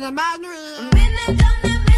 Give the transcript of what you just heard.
in the manner.